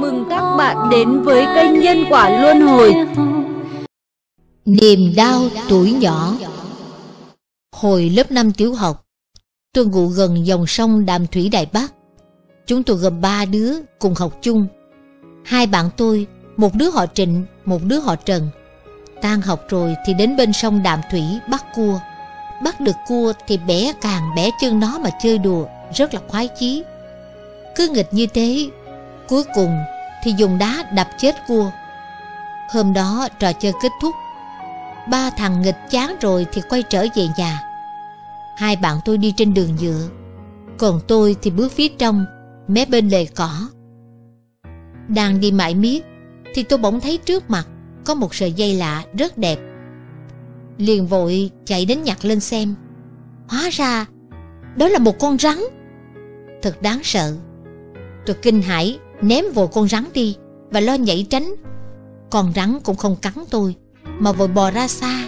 mừng các bạn đến với kênh Nhân Quả Luân Hồi. Niềm đau tuổi nhỏ. Hồi lớp 5 tiểu học, Tôi ngủ gần dòng sông Đàm Thủy Đại Bắc. Chúng tôi gồm ba đứa cùng học chung. Hai bạn tôi, Một đứa họ Trịnh, Một đứa họ Trần. Tan học rồi thì đến bên sông Đàm Thủy bắt cua. Bắt được cua thì bẻ càng bẻ chân nó mà chơi đùa, Rất là khoái chí. Cứ nghịch như thế Cuối cùng thì dùng đá đập chết cua Hôm đó trò chơi kết thúc. Ba thằng nghịch chán rồi thì quay trở về nhà. Hai bạn tôi đi trên đường nhựa Còn tôi thì bước phía trong, Mé bên lề cỏ. Đang đi mãi miết Thì tôi bỗng thấy trước mặt Có một sợi dây lạ rất đẹp. Liền vội chạy đến nhặt lên xem. Hóa ra, Đó là một con rắn. Thật đáng sợ. Tôi kinh hãi ném vội con rắn đi Và lo nhảy tránh. Con rắn cũng không cắn tôi Mà vội bò ra xa.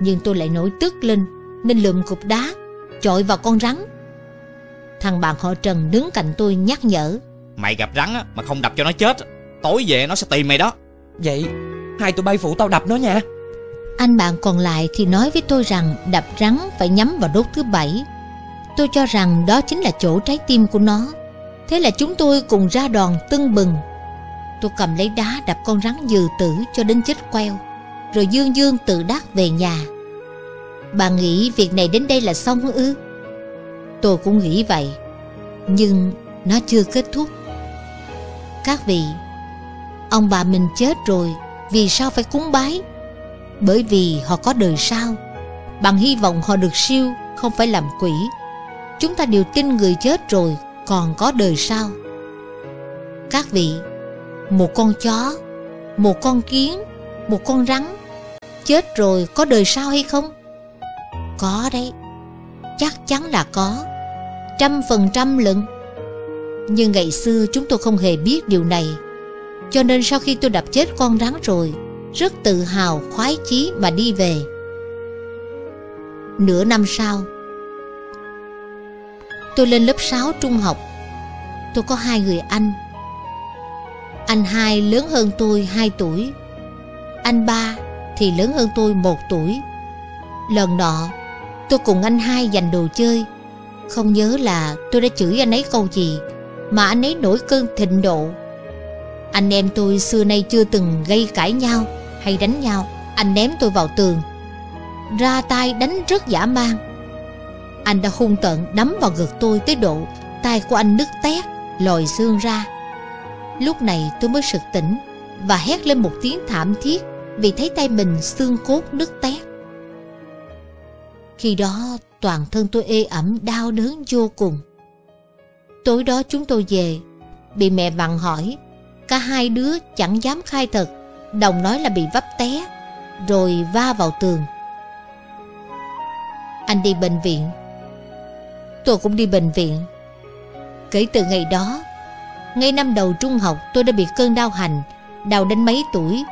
Nhưng tôi lại nổi tức lên Nên lượm cục đá Chọi vào con rắn. Thằng bạn họ Trần đứng cạnh tôi nhắc nhở. Mày gặp rắn á, mà không đập cho nó chết Tối về nó sẽ tìm mày đó. Vậy hai tụi bay phụ tao đập nó nha. Anh bạn còn lại thì nói với tôi rằng Đập rắn phải nhắm vào đốt thứ bảy. Tôi cho rằng đó chính là chỗ trái tim của nó Thế là chúng tôi cùng ra đòn tưng bừng. Tôi cầm lấy đá đập con rắn dừ tử cho đến chết queo, Rồi dương dương tự đắc về nhà. Bà nghĩ việc này đến đây là xong ư? Tôi cũng nghĩ vậy, Nhưng nó chưa kết thúc. Các vị, Ông bà mình chết rồi, Vì sao phải cúng bái? Bởi vì họ có đời sau, Bằng hy vọng họ được siêu, Không phải làm quỷ. Chúng ta đều tin người chết rồi còn có đời sau. Các vị, Một con chó, Một con kiến, Một con rắn, Chết rồi có đời sau hay không? Có đấy, Chắc chắn là có, Trăm phần trăm lận. Nhưng ngày xưa chúng tôi không hề biết điều này, Cho nên sau khi tôi đập chết con rắn rồi, Rất tự hào, khoái chí mà đi về. Nửa năm sau Tôi lên lớp 6 trung học. Tôi có hai người anh. Anh hai lớn hơn tôi 2 tuổi. Anh ba thì lớn hơn tôi 1 tuổi. Lần nọ, Tôi cùng anh hai giành đồ chơi. Không nhớ là tôi đã chửi anh ấy câu gì, Mà anh ấy nổi cơn thịnh độ. Anh em tôi xưa nay chưa từng gây cãi nhau Hay đánh nhau. Anh ném tôi vào tường. Ra tay đánh rất dã man. Anh đã hung tợn đấm vào ngực tôi tới độ tay của anh nứt tét Lòi xương ra. Lúc này tôi mới sực tỉnh Và hét lên một tiếng thảm thiết Vì thấy tay mình xương cốt nứt tét. Khi đó, toàn thân tôi ê ẩm, đau đớn vô cùng. Tối đó chúng tôi về, Bị mẹ vặn hỏi, Cả hai đứa chẳng dám khai thật, Đồng nói là bị vấp té, Rồi va vào tường. Anh đi bệnh viện Tôi cũng đi bệnh viện. Kể từ ngày đó, Ngay năm đầu trung học tôi đã bị cơn đau hành, Đau đến mấy tuổi.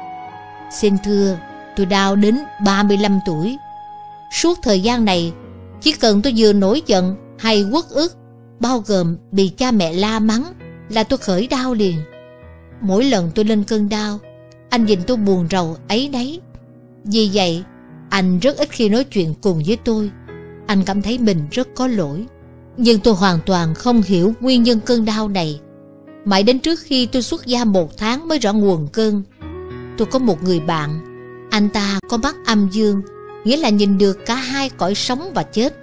Xin thưa, tôi đau đến 35 tuổi. Suốt thời gian này, Chỉ cần tôi vừa nổi giận hay quất ức, Bao gồm bị cha mẹ la mắng Là tôi khởi đau liền. Mỗi lần tôi lên cơn đau, Anh nhìn tôi buồn rầu ấy đấy Vì vậy, Anh rất ít khi nói chuyện cùng với tôi. Anh cảm thấy mình rất có lỗi. Nhưng tôi hoàn toàn không hiểu nguyên nhân cơn đau này. Mãi đến trước khi tôi xuất gia một tháng mới rõ nguồn cơn, Tôi có một người bạn. Anh ta có mắt âm dương, Nghĩa là nhìn được cả hai cõi sống và chết.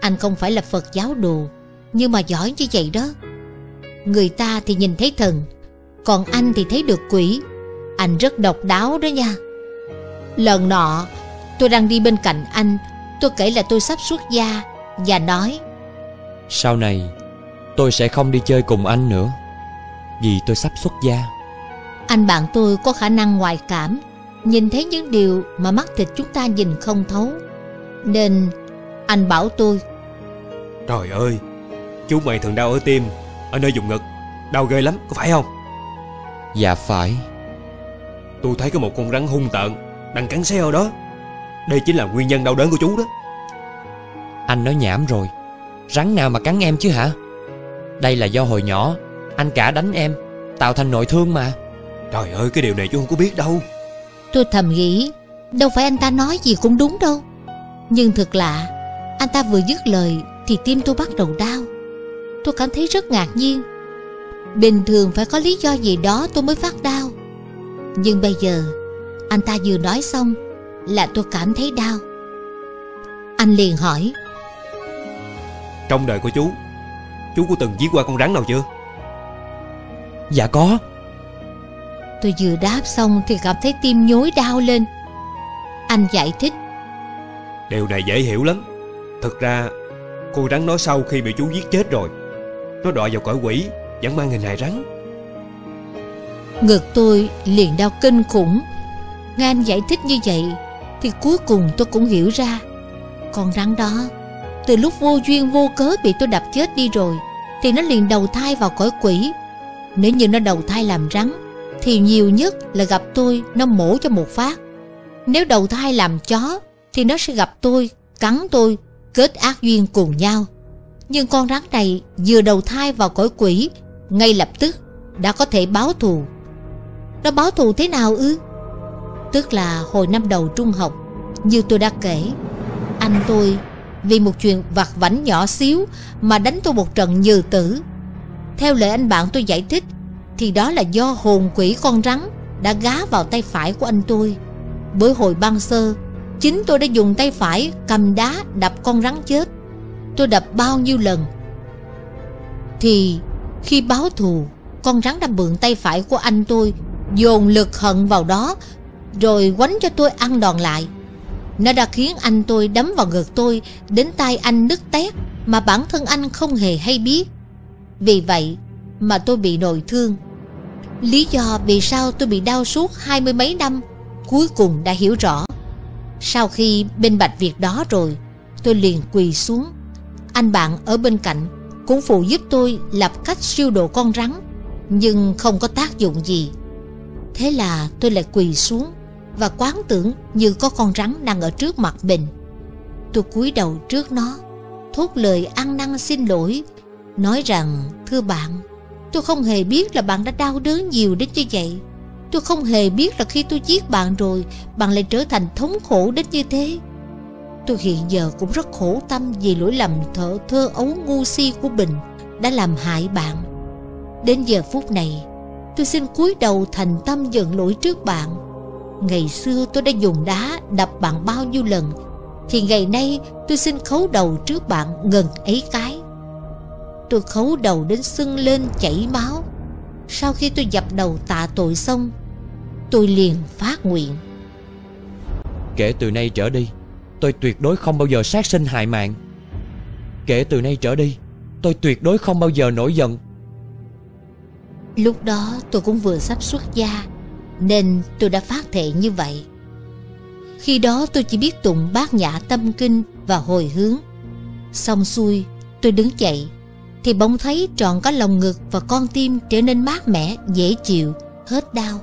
Anh không phải là Phật giáo đồ, Nhưng mà giỏi như vậy đó. Người ta thì nhìn thấy thần, Còn anh thì thấy được quỷ. Anh rất độc đáo đó nha. Lần nọ, Tôi đang đi bên cạnh anh, Tôi kể là tôi sắp xuất gia Và nói sau này tôi sẽ không đi chơi cùng anh nữa Vì tôi sắp xuất gia. Anh bạn tôi có khả năng ngoại cảm Nhìn thấy những điều mà mắt thịt chúng ta nhìn không thấu. Nên anh bảo tôi Trời ơi Chú mày thường đau ở tim Ở nơi vùng ngực Đau ghê lắm có phải không? Dạ phải. Tôi thấy có một con rắn hung tợn Đang cắn xé ở đó. Đây chính là nguyên nhân đau đớn của chú đó. Anh nói nhảm rồi Rắn nào mà cắn em chứ hả? Đây là do hồi nhỏ Anh cả đánh em Tạo thành nội thương mà. Trời ơi cái điều này chú không có biết đâu. Tôi thầm nghĩ Đâu phải anh ta nói gì cũng đúng đâu. Nhưng thực lạ Anh ta vừa dứt lời Thì tim tôi bắt đầu đau. Tôi cảm thấy rất ngạc nhiên. Bình thường phải có lý do gì đó tôi mới phát đau. Nhưng bây giờ Anh ta vừa nói xong Là tôi cảm thấy đau. Anh liền hỏi Trong đời của chú. Chú có từng giết qua con rắn nào chưa? Dạ có. Tôi vừa đáp xong thì cảm thấy tim nhối đau lên. Anh giải thích. Điều này dễ hiểu lắm. Thực ra Con rắn đó sau khi bị chú giết chết rồi Nó đọa vào cõi quỷ Vẫn mang hình hài rắn. Ngực tôi liền đau kinh khủng. Nghe anh giải thích như vậy Thì cuối cùng tôi cũng hiểu ra. Con rắn đó từ lúc vô duyên vô cớ bị tôi đập chết đi rồi Thì nó liền đầu thai vào cõi quỷ. Nếu như nó đầu thai làm rắn Thì nhiều nhất là gặp tôi Nó mổ cho một phát. Nếu đầu thai làm chó Thì nó sẽ gặp tôi, cắn tôi Kết ác duyên cùng nhau. Nhưng con rắn này vừa đầu thai vào cõi quỷ Ngay lập tức đã có thể báo thù. Nó báo thù thế nào ư? Tức là hồi năm đầu trung học Như tôi đã kể Anh tôi vì một chuyện vặt vảnh nhỏ xíu Mà đánh tôi một trận như tử. Theo lời anh bạn tôi giải thích, Thì đó là do hồn quỷ con rắn Đã gá vào tay phải của anh tôi. Bởi hồi ban sơ, Chính tôi đã dùng tay phải cầm đá đập con rắn chết. Tôi đập bao nhiêu lần? Thì khi báo thù, Con rắn đã mượn tay phải của anh tôi, dồn lực hận vào đó, rồi quánh cho tôi ăn đòn lại nó đã khiến anh tôi đấm vào ngực tôi, đến tay anh nứt tét mà bản thân anh không hề hay biết. Vì vậy mà tôi bị nội thương. Lý do vì sao tôi bị đau suốt hai mươi mấy năm, cuối cùng đã hiểu rõ. Sau khi bên bạch việc đó rồi, tôi liền quỳ xuống. Anh bạn ở bên cạnh cũng phụ giúp tôi lập cách siêu độ con rắn, nhưng không có tác dụng gì. Thế là tôi lại quỳ xuống. Và quán tưởng như có con rắn đang ở trước mặt mình. Tôi cúi đầu trước nó, Thốt lời ăn năn xin lỗi, Nói rằng, Thưa bạn, Tôi không hề biết là bạn đã đau đớn nhiều đến như vậy. Tôi không hề biết là khi tôi giết bạn rồi, Bạn lại trở thành thống khổ đến như thế. Tôi hiện giờ cũng rất khổ tâm Vì lỗi lầm thở, thơ ấu ngu si của mình Đã làm hại bạn. Đến giờ phút này, Tôi xin cúi đầu thành tâm giận lỗi trước bạn. Ngày xưa tôi đã dùng đá đập bạn bao nhiêu lần Thì ngày nay tôi xin khấu đầu trước bạn ngần ấy cái. Tôi khấu đầu đến sưng lên chảy máu. Sau khi tôi dập đầu tạ tội xong Tôi liền phát nguyện. Kể từ nay trở đi Tôi tuyệt đối không bao giờ sát sinh hại mạng. Kể từ nay trở đi Tôi tuyệt đối không bao giờ nổi giận. Lúc đó tôi cũng vừa sắp xuất gia nên tôi đã phát thệ như vậy. Khi đó tôi chỉ biết tụng bát nhã tâm kinh và hồi hướng. Xong xuôi tôi đứng dậy Thì bỗng thấy trọn cả lòng ngực và con tim trở nên mát mẻ, dễ chịu, hết đau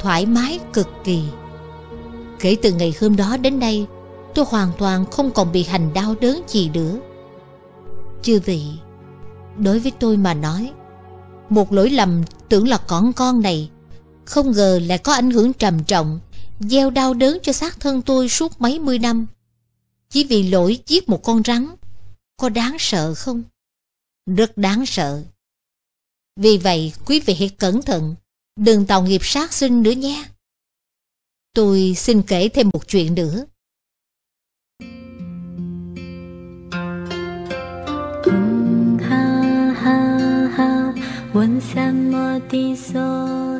Thoải mái cực kỳ. Kể từ ngày hôm đó đến nay Tôi hoàn toàn không còn bị hành đau đớn gì nữa. Chư vị Đối với tôi mà nói một lỗi lầm tưởng là con con này không ngờ lại có ảnh hưởng trầm trọng, gieo đau đớn cho xác thân tôi suốt mấy mươi năm. Chỉ vì lỗi giết một con rắn, có đáng sợ không? Rất đáng sợ. Vì vậy, quý vị hãy cẩn thận, đừng tạo nghiệp sát sinh nữa nhé. Tôi xin kể thêm một chuyện nữa. Hãy subscribe cho kênh Ghiền Mì Gõ Để không bỏ lỡ những video hấp dẫn